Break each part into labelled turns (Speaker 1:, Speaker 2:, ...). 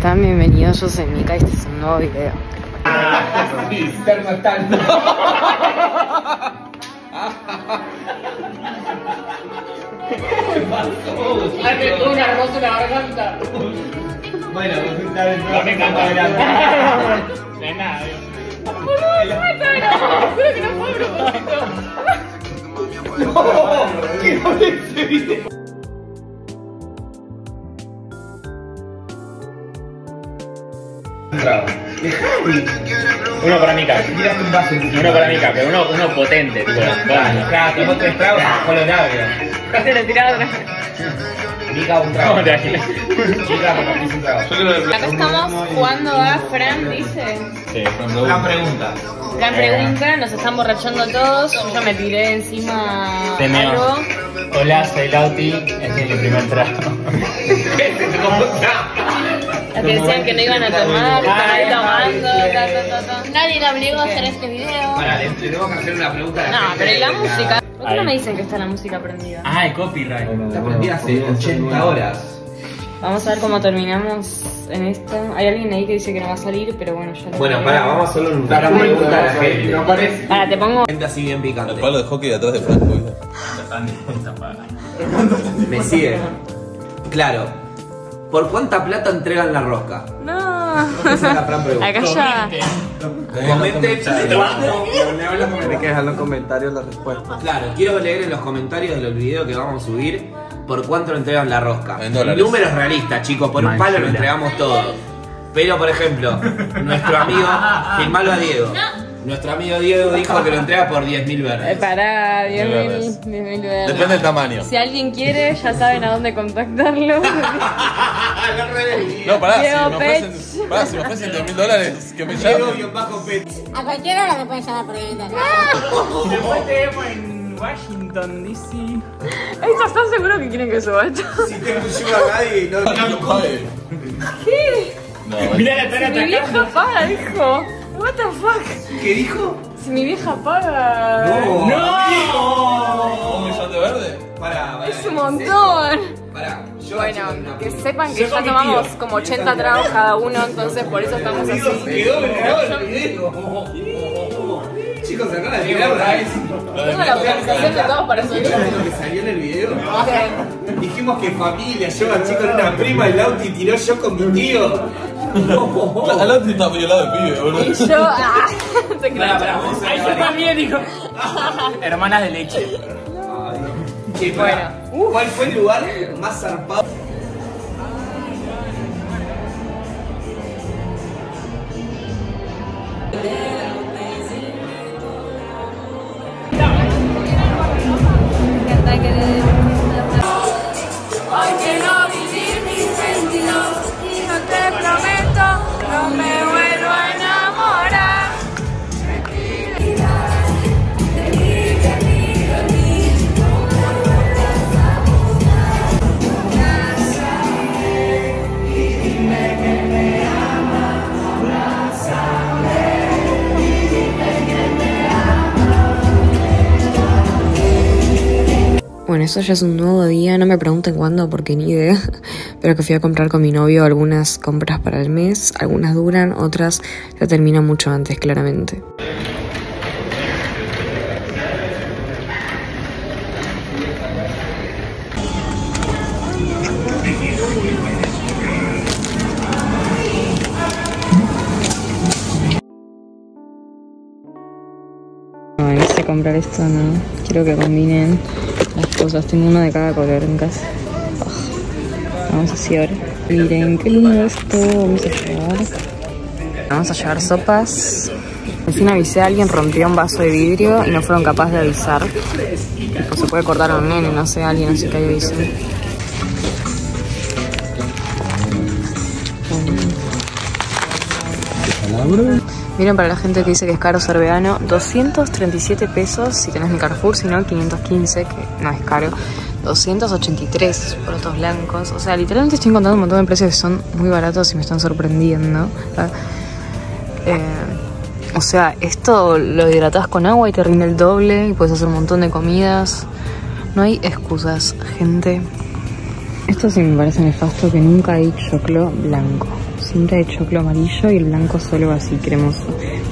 Speaker 1: están? Bienvenidos, yo soy Mika este es un nuevo video.
Speaker 2: una hermosa la garganta.
Speaker 3: Bueno, pues está bien.
Speaker 2: No me encanta verano. No es nada,
Speaker 1: que no fue a propósito.
Speaker 2: Uno para
Speaker 3: un vaso.
Speaker 2: Uno para Mika, pero uno, uno potente, tipo.
Speaker 3: Claro, claro, tomó tres tragos con los labios.
Speaker 1: Se lo tiraron.
Speaker 3: Mica un trago.
Speaker 2: ¿Cómo te imaginas?
Speaker 3: Un trago.
Speaker 1: Acá estamos jugando a Fran, dice.
Speaker 2: Sí.
Speaker 3: Una pregunta.
Speaker 1: Gran pregunta, nos están borrachando todos. Yo me tiré encima algo.
Speaker 2: Hola, soy Lauti. Este es mi primer trago.
Speaker 1: Los que decían que no iban a tomar, que estaban ahí tomando, ta, ta, ta, ta.
Speaker 4: Nadie la obligó a hacer este video.
Speaker 3: Para, le tengo que hacer una pregunta a la
Speaker 1: No,
Speaker 3: gente
Speaker 1: pero ¿y la
Speaker 3: de
Speaker 1: música? ¿Por qué no
Speaker 2: Ahí.
Speaker 1: me dicen que está la música prendida?
Speaker 2: Ah, el copyright.
Speaker 3: Está prendida hace 80 horas.
Speaker 1: Vamos a ver cómo terminamos en esto. Hay alguien ahí que dice que no va a salir, pero bueno, ya lo
Speaker 3: Bueno,
Speaker 1: veré.
Speaker 3: pará, vamos a hacerle un una pregunta a la gente. No parece.
Speaker 1: Pará, te pongo.
Speaker 3: Gente así bien
Speaker 5: El
Speaker 3: picante.
Speaker 5: palo de hockey atrás de Franco. ¿viste?
Speaker 3: Me sigue. Claro. ¿Por cuánta plata entregan la rosca?
Speaker 1: No.
Speaker 3: Esa es la gran pregunta.
Speaker 1: Acá ya.
Speaker 3: Comenten.
Speaker 6: Que dejar en los comentarios la respuesta.
Speaker 3: Claro, quiero leer en los comentarios del video que vamos a subir por cuánto lo entregan la rosca.
Speaker 5: En dólares.
Speaker 3: Números realistas, chicos, por un palo lo entregamos todo. Pero, por ejemplo, nuestro amigo, filmalo a Diego. Nuestro amigo Diego dijo que lo entrega por 10 mil
Speaker 1: Eh,
Speaker 3: verdes.
Speaker 1: Pará, 10 mil,
Speaker 5: verdes.
Speaker 1: 10 mil
Speaker 5: Depende del tamaño.
Speaker 1: Si alguien quiere, ya saben a dónde contactarlo.
Speaker 5: No, pará, si
Speaker 1: Diego
Speaker 5: me
Speaker 1: Pech.
Speaker 5: ofrecen, pará, si me ofrecen 10 mil dólares, que me llamen.
Speaker 4: A cualquier hora me pueden llamar por internet.
Speaker 2: Después te vemos en Washington, D.C.
Speaker 1: ¿Estás ¿Estás seguro que quieren que suba esto?
Speaker 3: Si te lleva a nadie, no,
Speaker 5: No, pague. No,
Speaker 2: Mira la cara
Speaker 1: Mi vieja paga, dijo. What the fuck?
Speaker 3: ¿Qué dijo?
Speaker 1: Si mi vieja paga.
Speaker 3: No.
Speaker 5: ¿Un millón de verde?
Speaker 3: Pará, pará.
Speaker 1: Es un montón.
Speaker 3: Pará, yo
Speaker 1: Bueno, que sepan que ya tomamos como 80 tragos cada uno, entonces por eso estamos así.
Speaker 3: Quedó grabado el video. Chicos, acaba de vez.
Speaker 1: Tengo la autorización de todos para subir.
Speaker 3: ¿Sabes lo que salió en el video? Dijimos que familia, yo al chico era una prima, el Lauti tiró yo con mi tío.
Speaker 5: Al otro está violado el pibe, boludo.
Speaker 1: Y yo, ah, te creo.
Speaker 2: Ahí yo también, dijo. Hermanas de leche.
Speaker 3: Che, pará. ¿Cuál fue el lugar más zarpado?
Speaker 1: Bueno, eso ya es un nuevo día, no me pregunten cuándo porque ni idea, pero que fui a comprar con mi novio algunas compras para el mes, algunas duran, otras ya terminan mucho antes, claramente. Comprar esto, no. Quiero que combinen las cosas. Tengo uno de cada color en casa. Ah, Vamos así ahora. Miren, qué lindo esto. Vamos a llevar. Vamos a llevar sopas. Recién avisé a alguien, rompió un vaso de vidrio y no fueron capaces de avisar. Tipo, se puede cortar a un nene, no sé, alguien, así que ahí avisen. Miren para la gente que dice que es caro ser vegano, 237 pesos si tenés mi Carrefour, si no 515, que no es caro. 283 porotos blancos. O sea, literalmente estoy encontrando un montón de precios que son muy baratos y me están sorprendiendo. Eh, o sea, esto lo hidratas con agua y te rinde el doble y puedes hacer un montón de comidas. No hay excusas, gente. Esto sí me parece nefasto que nunca hay choclo blanco. Siempre hay choclo amarillo y el blanco solo así cremoso.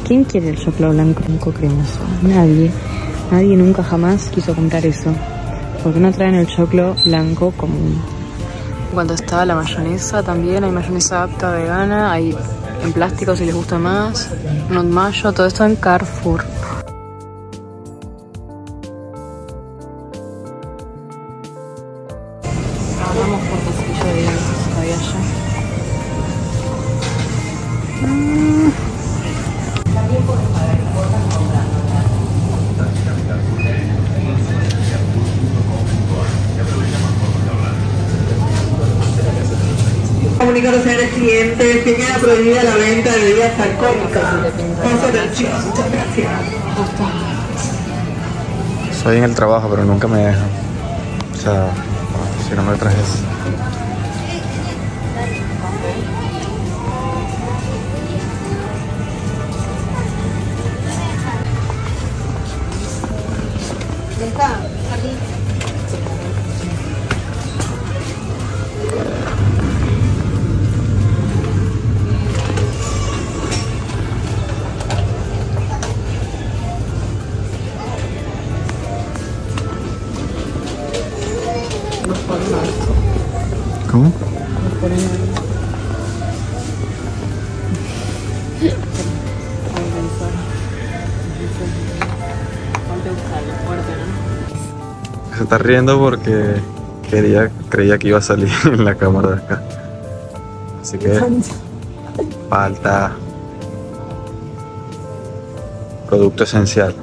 Speaker 1: ¿Quién quiere el choclo blanco, blanco cremoso? Nadie. Nadie nunca jamás quiso comprar eso. Porque no traen el choclo blanco común. Cuando está la mayonesa también, hay mayonesa apta vegana, hay en plástico si les gusta más, not mayo, todo esto en Carrefour.
Speaker 7: Prohibida la venta de bebidas alcohólicas. Vamos a ver, chicos, muchas gracias.
Speaker 6: Soy en el trabajo, pero nunca me dejan. O sea, si no me trajes. Se está riendo porque quería, creía que iba a salir en la cámara de acá. Así que falta producto esencial.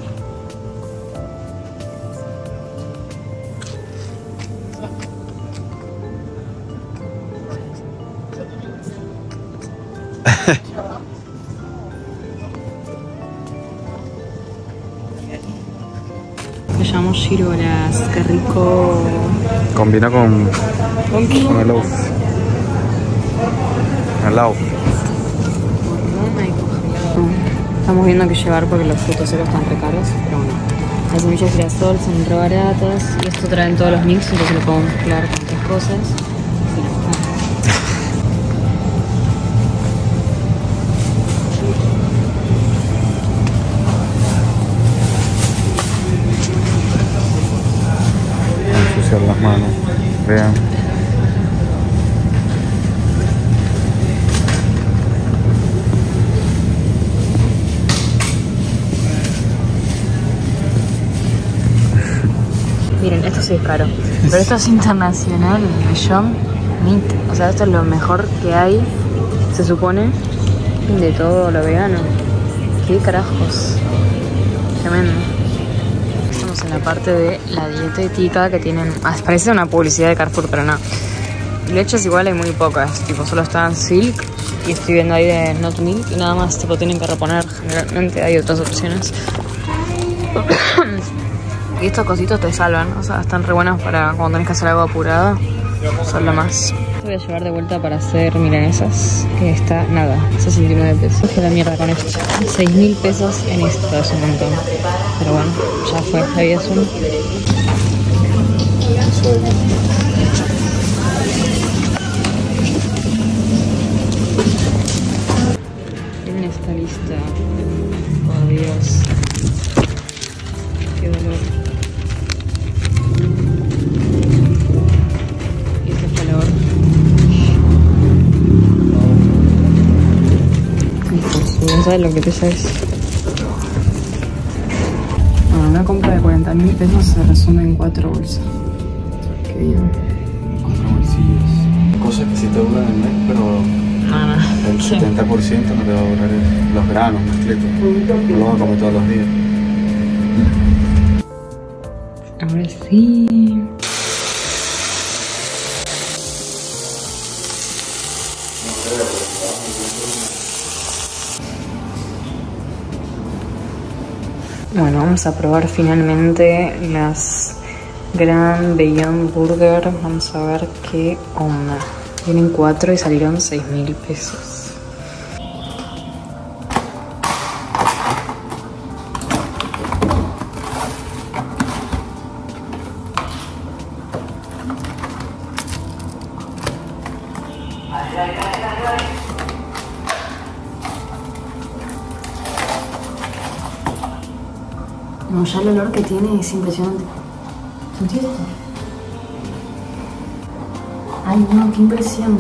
Speaker 1: Girolas, qué rico.
Speaker 6: Combina con,
Speaker 1: ¿Con qué?
Speaker 6: con el loaf. El loaf.
Speaker 1: Estamos viendo que llevar porque los frutos secos están re caros, pero bueno. Las semillas de girasol son re baratas y esto traen todos los mix, entonces lo podemos mezclar con otras cosas.
Speaker 6: Vean.
Speaker 1: Miren, esto sí es caro. Pero esto es internacional, John Meat. O sea, esto es lo mejor que hay, se supone, de todo lo vegano. ¿Qué carajos? Tremendo. La parte de la dietética que tienen. Ah, parece una publicidad de Carrefour, pero no. Leches igual hay muy pocas. Tipo, solo están Silk y estoy viendo ahí de Not Milk y nada más. Tipo, tienen que reponer. Generalmente hay otras opciones. Y estos cositos te salvan, o sea, están re buenos para cuando tenés que hacer algo apurado. Son lo más. Voy a llevar de vuelta para hacer milanesas, que está nada, 69 pesos. Que la mierda con esto. 6 mil pesos en esto, es un montón. Pero bueno, ya fue, la vida es uno. Miren esta lista. Por Dios. No sabes lo que pesa eso. Bueno, una compra de 40 mil pesos se resume en cuatro bolsas. Qué bien.
Speaker 6: Cuatro bolsillos. Cosas que sí te duran el mes, pero
Speaker 1: no.
Speaker 6: el 70% no te va a durar los granos, mezclitos. No lo vas a comer todos los días.
Speaker 1: Ahora sí. Bueno, vamos a probar finalmente las Grand Beyond Burger. Vamos a ver qué onda. Vienen cuatro y salieron 6 mil pesos. Como ya el olor que tiene es impresionante. ¿Sentís esto? Ay, no, qué impresión.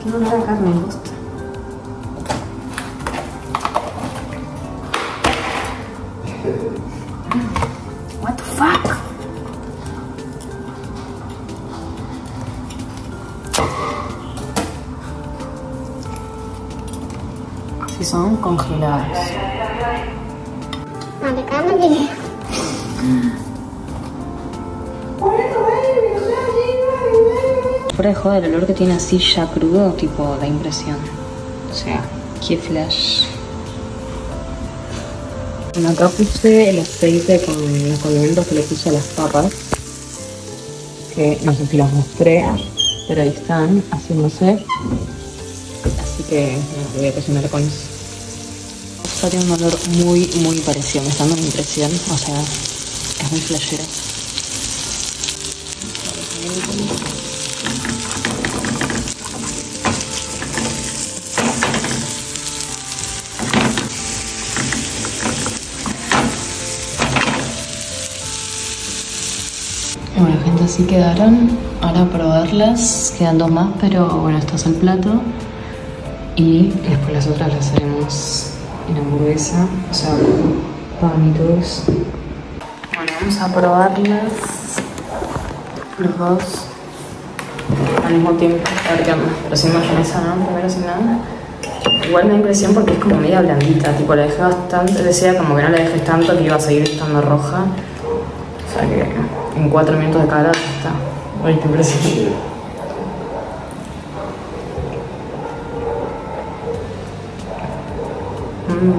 Speaker 1: Qué olor a carne, posta. What the fuck? Si son congelados. Fuera de joda, el olor que tiene así ya crudo, tipo, da impresión. O sea, qué flash. Bueno, acá puse el aceite con los condimentos que le puse a las papas. Que no sé si las mostré, pero ahí están haciéndose. Así que voy a cocinar con eso. Teniendo un olor muy, muy parecido. Me está dando una impresión. O sea, es muy flashero. Bueno, gente, así quedaron. Ahora probarlas. Quedan dos más, pero bueno, esto es el plato. Y después las otras las haremos en hamburguesa, o sea, pan y todo eso. Bueno, vamos a probarlas. Los dos. Al mismo tiempo. A ver qué onda. Pero sin mayonesa, ¿no? Primero sin nada. Igual me da impresión porque es como media blandita. Tipo, la dejé bastante. Decía como que no la dejes tanto que iba a seguir estando roja. O sea que en cuatro minutos de calor ya está. Ay, qué impresión. Mmm.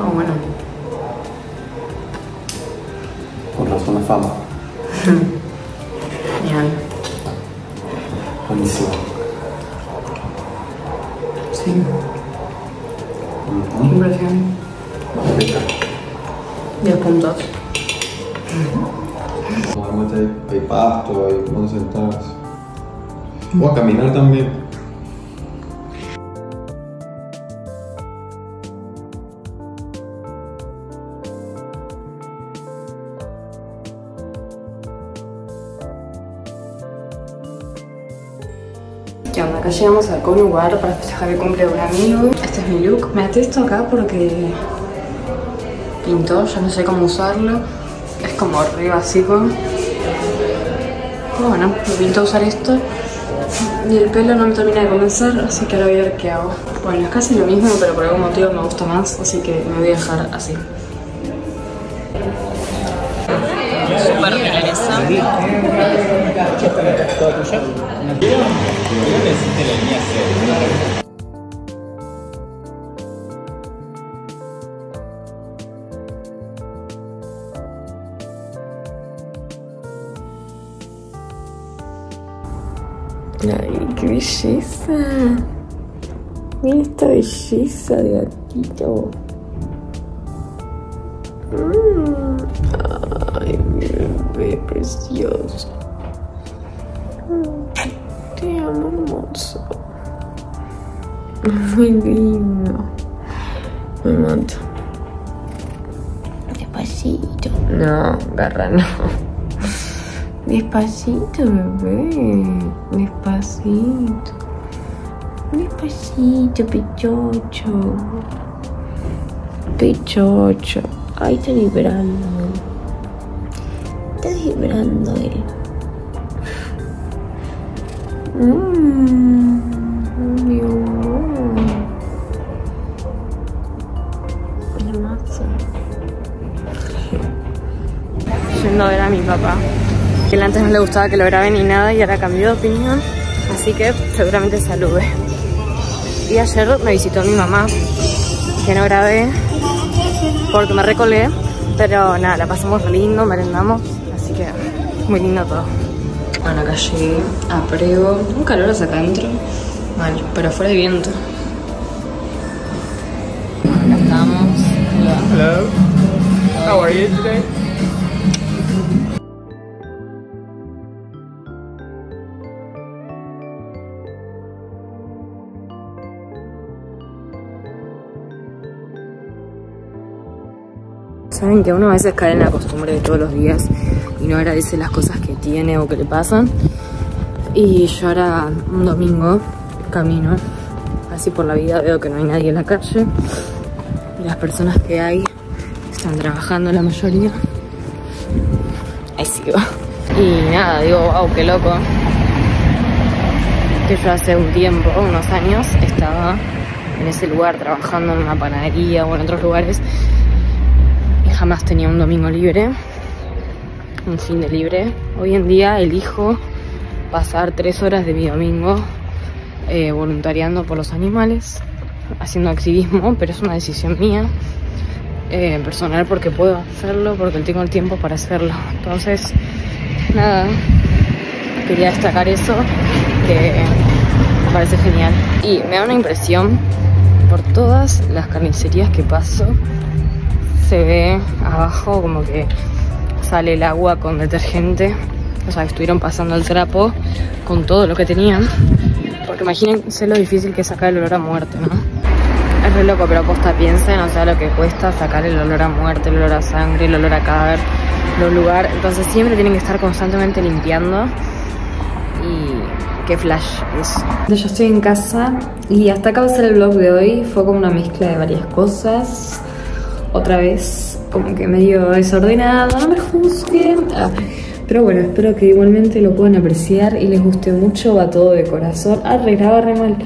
Speaker 1: Oh, bueno.
Speaker 6: Con razón la fama.
Speaker 1: Genial.
Speaker 6: Buenísimo.
Speaker 1: Sí. Qué impresión. 10 puntos.
Speaker 6: Normalmente hay, hay pasto, hay donde sentarse. O a caminar también.
Speaker 1: Acá llegamos a un lugar para festejar el cumple de un amigo. Este es mi look. Me até esto acá porque pintó, yo no sé cómo usarlo. Es como re básico. Pero bueno, me pintó usar esto. Y el pelo no me termina de convencer, así que ahora voy a ver qué hago. Bueno, es casi lo mismo, pero por algún motivo me gusta más, así que me voy a dejar así. Súper milanesa. Ay, qué belleza. Mira esta belleza de gatito. Precioso. Te amo, hermoso. Muy lindo. Me mato. Despacito. No, garra no. Despacito, bebé. Despacito. Despacito, pechocho. Pechocho. Ay, está vibrando. Vibrando él. Mmm, mi amor. Hermoso. Yendo a ver a mi papá. Que antes no le gustaba que lo grabe ni nada y ahora cambió de opinión. Así que seguramente salude. Y ayer me visitó mi mamá, que no grabé porque me recolé. Pero nada, la pasamos lindo, merendamos. Que muy lindo todo. Bueno, acá llegué a Prego. Un calor hacia acá adentro. Mal, pero afuera hay viento. Bueno, acá estamos.
Speaker 2: Hello. How are you today?
Speaker 1: ¿Saben Saben que uno a veces cae en la costumbre de todos los días y no agradece las cosas que tiene o que le pasan. Y yo ahora un domingo camino así por la vida, veo que no hay nadie en la calle. Y las personas que hay están trabajando la mayoría. Ahí sigo. Y nada, digo, wow, qué loco. Que yo hace un tiempo, unos años, estaba en ese lugar trabajando en una panadería o en otros lugares y jamás tenía un domingo libre, un fin de libre. Hoy en día elijo pasar tres horas de mi domingo eh, voluntariando por los animales, haciendo activismo, pero es una decisión mía, eh, personal, porque puedo hacerlo, porque tengo el tiempo para hacerlo. Entonces, nada, quería destacar eso, que me parece genial. Y me da una impresión por todas las carnicerías que paso, se ve abajo como que sale el agua con detergente. O sea, estuvieron pasando el trapo con todo lo que tenían. Porque imagínense lo difícil que es sacar el olor a muerte, ¿no? Es re loco, pero posta piensen, o sea, lo que cuesta sacar el olor a muerte, el olor a sangre, el olor a cadáver, los lugares. Entonces siempre tienen que estar constantemente limpiando. Y qué flash es. Yo estoy en casa y hasta acá va a ser el vlog de hoy. Fue como una mezcla de varias cosas. Otra vez como que medio desordenado, no me juzguen. Ah, pero bueno, espero que igualmente lo puedan apreciar y les guste mucho. Va todo de corazón. Ah, re re mal.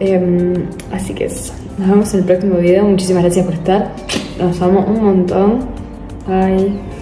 Speaker 1: Em, así que eso. Nos vemos en el próximo video. Muchísimas gracias por estar. Nos amo un montón. Bye.